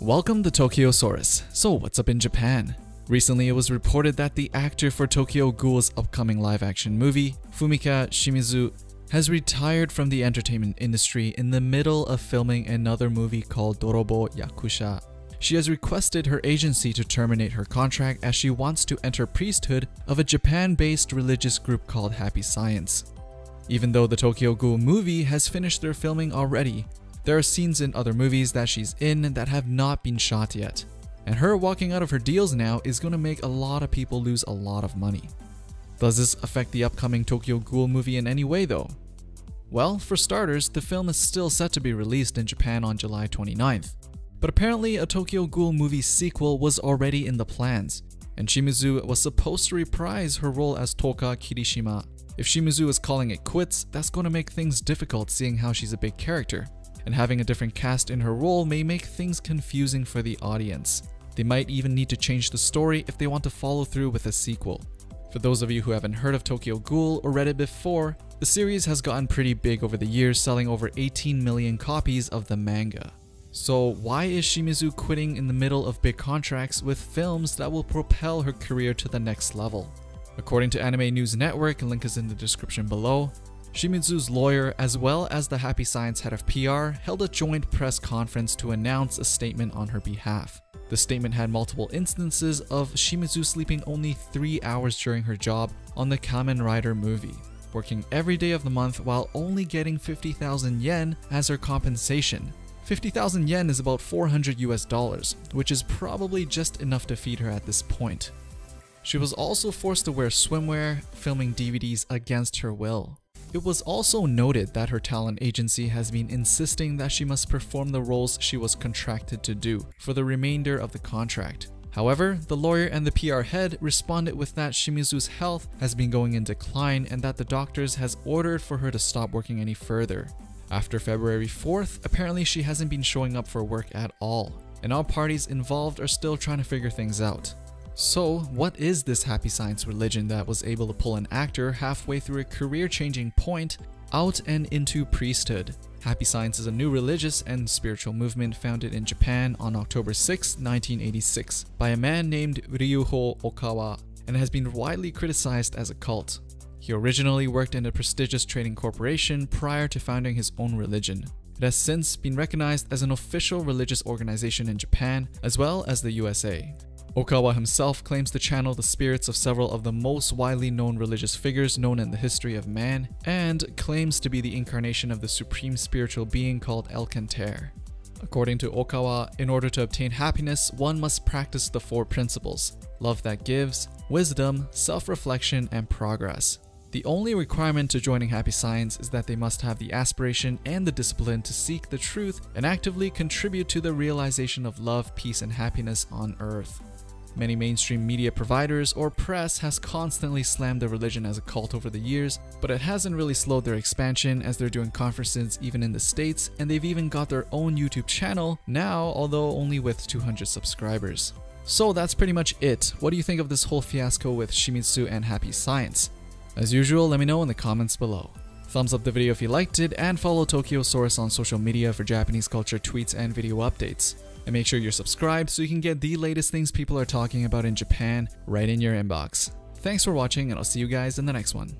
Welcome to Tokyosaurus. So, what's up in Japan? Recently, it was reported that the actor for Tokyo Ghoul's upcoming live action movie, Fumika Shimizu, has retired from the entertainment industry in the middle of filming another movie called Dorobo Yakusha. She has requested her agency to terminate her contract as she wants to enter priesthood of a Japan based religious group called Happy Science. Even though the Tokyo Ghoul movie has finished their filming already, there are scenes in other movies that she's in that have not been shot yet. And her walking out of her deals now is going to make a lot of people lose a lot of money. Does this affect the upcoming Tokyo Ghoul movie in any way though? Well, for starters, the film is still set to be released in Japan on July 29th. But apparently, a Tokyo Ghoul movie sequel was already in the plans, and Shimizu was supposed to reprise her role as Toka Kirishima. If Shimizu is calling it quits, that's going to make things difficult seeing how she's a big character and having a different cast in her role may make things confusing for the audience. They might even need to change the story if they want to follow through with a sequel. For those of you who haven't heard of Tokyo Ghoul or read it before, the series has gotten pretty big over the years, selling over 18 million copies of the manga. So, why is Shimizu quitting in the middle of big contracts with films that will propel her career to the next level? According to Anime News Network, link is in the description below, Shimizu's lawyer, as well as the Happy Science head of PR, held a joint press conference to announce a statement on her behalf. The statement had multiple instances of Shimizu sleeping only 3 hours during her job on the Kamen Rider movie, working every day of the month while only getting 50,000 yen as her compensation. 50,000 yen is about 400 US dollars, which is probably just enough to feed her at this point. She was also forced to wear swimwear, filming DVDs against her will. It was also noted that her talent agency has been insisting that she must perform the roles she was contracted to do for the remainder of the contract. However, the lawyer and the PR head responded with that Shimizu's health has been going in decline and that the doctors has ordered for her to stop working any further. After February 4th, apparently she hasn't been showing up for work at all, and all parties involved are still trying to figure things out. So, what is this happy science religion that was able to pull an actor halfway through a career changing point out and into priesthood? Happy Science is a new religious and spiritual movement founded in Japan on October 6, 1986, by a man named Ryuho Okawa and has been widely criticized as a cult. He originally worked in a prestigious trading corporation prior to founding his own religion. It has since been recognized as an official religious organization in Japan as well as the USA. Okawa himself claims to channel the spirits of several of the most widely known religious figures known in the history of man, and claims to be the incarnation of the supreme spiritual being called El Elkanter. According to Okawa, in order to obtain happiness, one must practice the four principles love that gives, wisdom, self reflection, and progress. The only requirement to joining Happy Science is that they must have the aspiration and the discipline to seek the truth and actively contribute to the realization of love, peace, and happiness on earth. Many mainstream media providers or press has constantly slammed the religion as a cult over the years, but it hasn't really slowed their expansion as they're doing conferences even in the States, and they've even got their own YouTube channel now, although only with 200 subscribers. So that's pretty much it. What do you think of this whole fiasco with Shimizu and Happy Science? As usual, let me know in the comments below. Thumbs up the video if you liked it, and follow Tokyosaurus on social media for Japanese culture tweets and video updates. And make sure you're subscribed so you can get the latest things people are talking about in Japan right in your inbox. Thanks for watching and I'll see you guys in the next one.